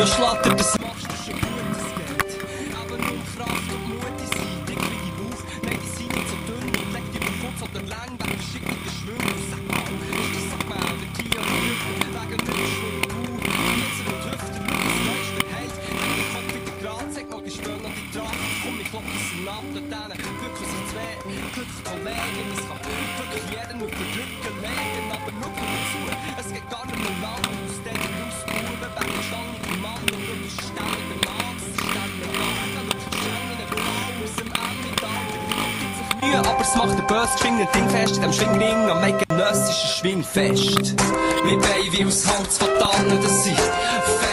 Ja, schlattert, das machst du schon gut, das geht. Aber nur Kraft und Mut, die sind dick wie die Bauch. Nein, die sind nicht so dünn und leg die über kurz oder lang, wegen verschickten Schwimmen. Sag mal, ist das sag mal, der Tier oder Rücken, wegen dem Schwimmen, du. Jetzt sind wir Tüfter, schau, das weißt du, hey. Der Kopf wieder grad, sag mal, ich spür noch die Drache. Komm, ich klopp das ab, dort denen. Wirklich so zwei, glückliche Kollegen, es kann wirklich jeder nur den Rücken Mühe, aber es macht der böse Schwingen Ding fest. In dem Schwingring am eidgenössischen Schwingfest. Wir Baby aus Holz von Tannen, das sind Feier.